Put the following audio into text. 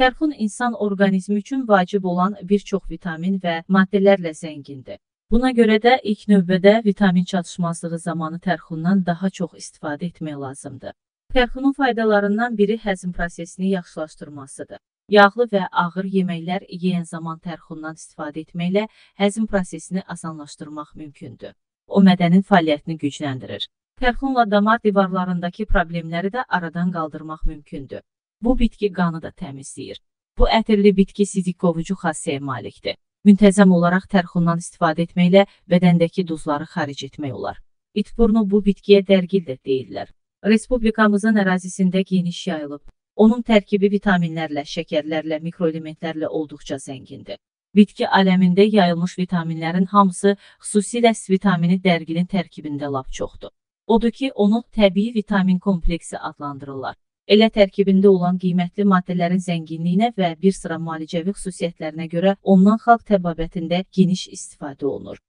Tərxun insan orqanizmi üçün vacib olan bir çox vitamin və maddələrlə zəngindir. Buna görə də ilk növbədə vitamin çatışmazlığı zamanı tərxundan daha çox istifadə etmək lazımdır. Tərxunun faydalarından biri həzm prosesini yaxşılaşdırmasıdır. Yağlı və ağır yeməklər yeyən zaman tərxundan istifadə etməklə həzm prosesini asanlaşdırmaq mümkündür. O mədənin fəaliyyətini gücləndirir. Tərxunla damar divarlarındakı problemləri də aradan qaldırmaq mümkündür. Bu bitki qanı da təmizləyir. Bu ətirli bitki sidik qovucu xassəyə malikdir. Müntəzəm olaraq tərxundan istifadə etməklə bədəndəki duzları xaric etmək olar. İtburnu bu bitkiyə dərgil də deyirlər. Respublikamızın ərazisində geniş yayılıb. Onun tərkibi vitaminlərlə, şəkərlərlə, mikroelementlərlə olduqca zəngindir. Bitki aləmində yayılmış vitaminlərin hamısı, xüsusilə S vitamini dərgilin tərkibində lap çoxdur. Odur ki, onu təbii vitamin kompleksi adlandırırlar. Elə tərkibində olan qiymətli maddələrin zənginliyinə və bir sıra müalicəvi xüsusiyyətlərinə görə ondan xalq təbabətində geniş istifadə olunur.